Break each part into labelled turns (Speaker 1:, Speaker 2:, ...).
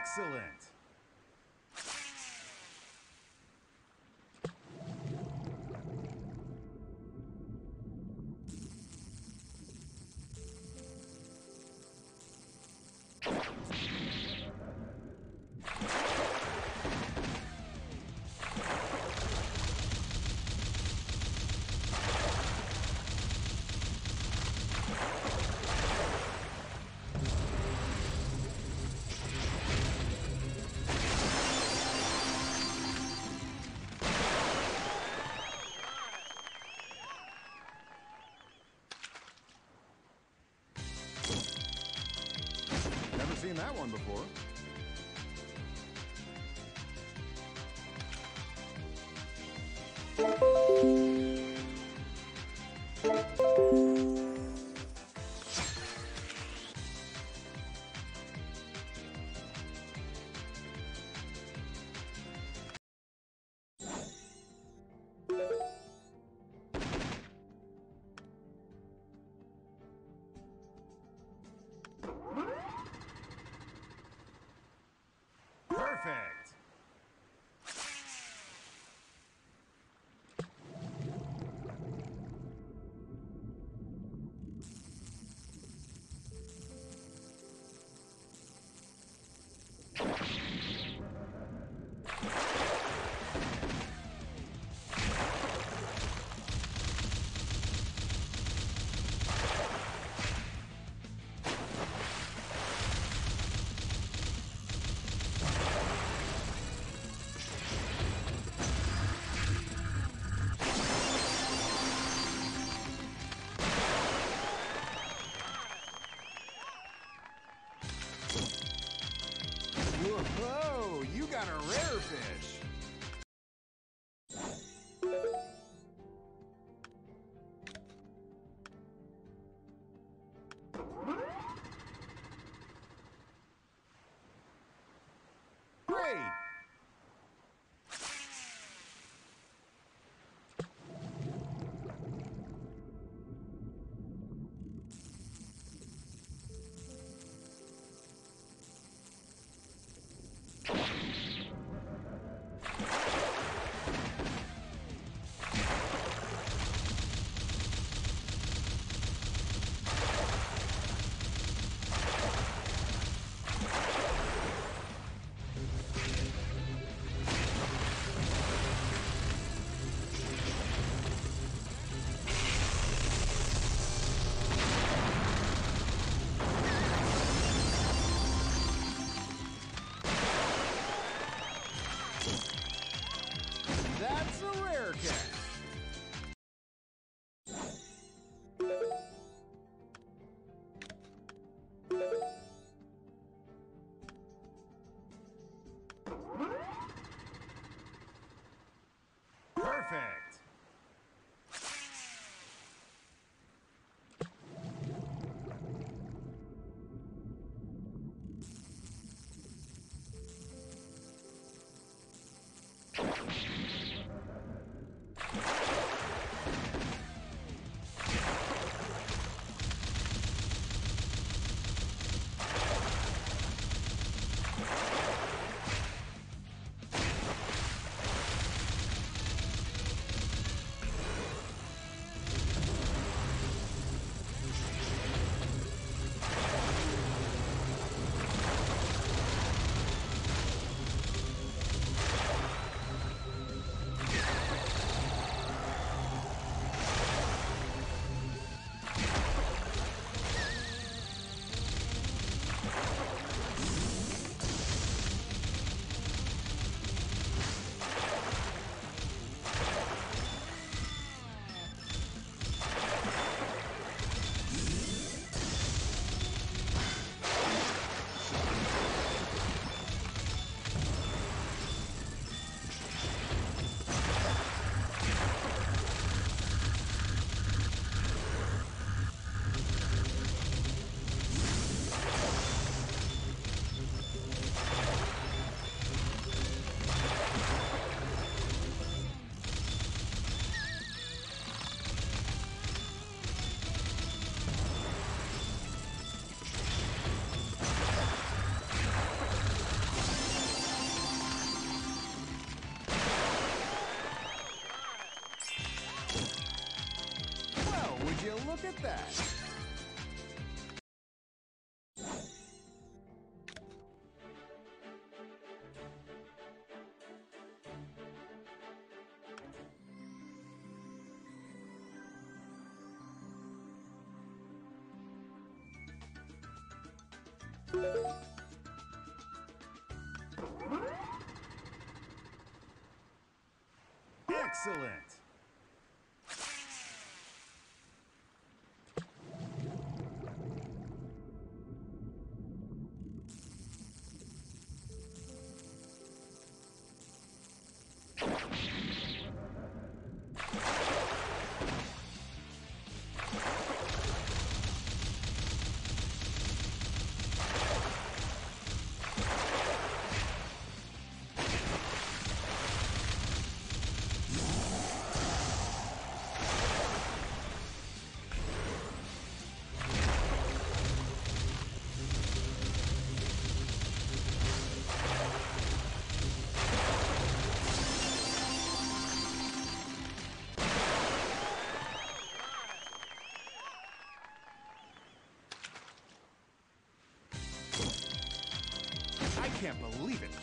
Speaker 1: Excellent. Seen that one before. Perfect. Perfect. Look at that. Excellent.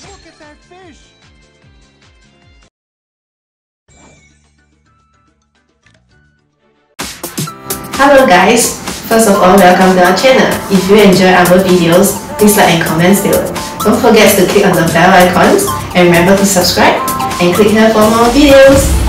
Speaker 1: Look at that fish.
Speaker 2: Hello guys! First of all, welcome to our channel. If you enjoy our videos, please like and comment below. Don't forget to click on the bell icons and remember to subscribe and click here for more videos.